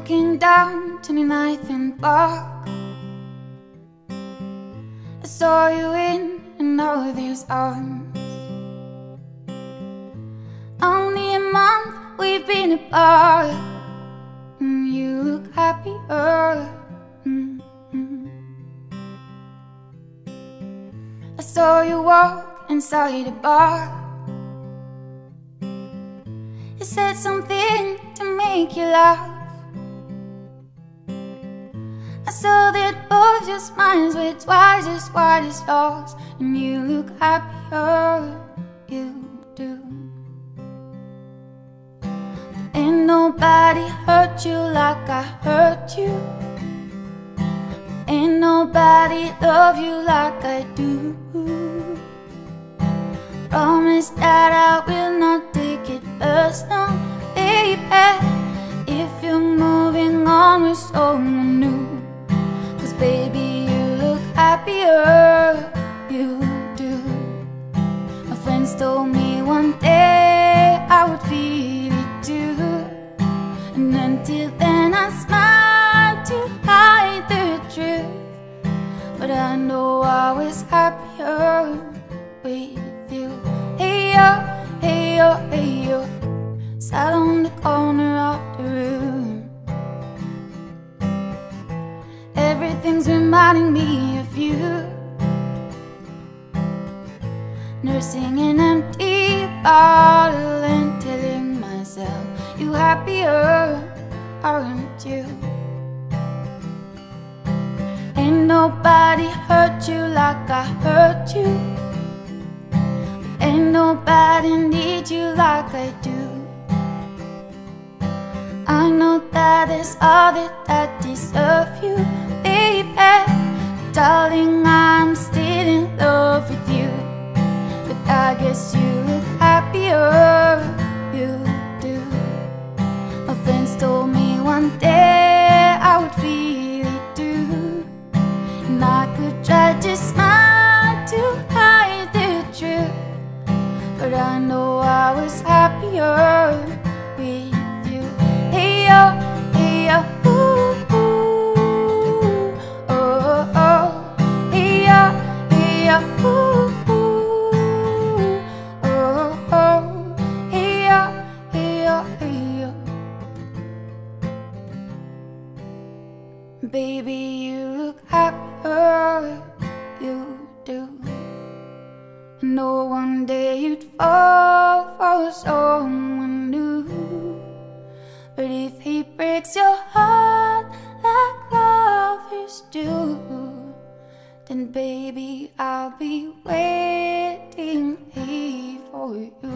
looking down 29th and Park. I saw you in another's arms. Only a month we've been apart. And you look happier. Mm-hmm. I saw you walk inside a bar. You said something to make you laugh. I saw that both your smiles were twice as wide as yours, and you look happier, you do. Ain't nobody hurt you like I hurt you. Ain't nobody love you like I do. Promise that I will not told me one day I would feel it too. And until then, I smiled to hide the truth. But I know I was happier with you. Hey yo, hey yo, hey yo. Sat on the corner of the room. Everything's reminding me of you. Nursing an empty bottle and telling myself, You happier, aren't you? Ain't nobody hurt you like I hurt you. Ain't nobody need you like I do. I know that there's others that deserve you, baby. Darling, guess you look happier, you do. My friends told me one day I would feel it too. And I could try to smile to hide the truth. But I know I was happier with you. Hey yo, hey yo, ooh, ooh, oh, oh, oh. Hey yo, hey yo, ooh, Baby, you look happier, you do. I know one day you'd fall for someone new. But if he breaks your heart like lovers do, then baby, I'll be waiting here for you.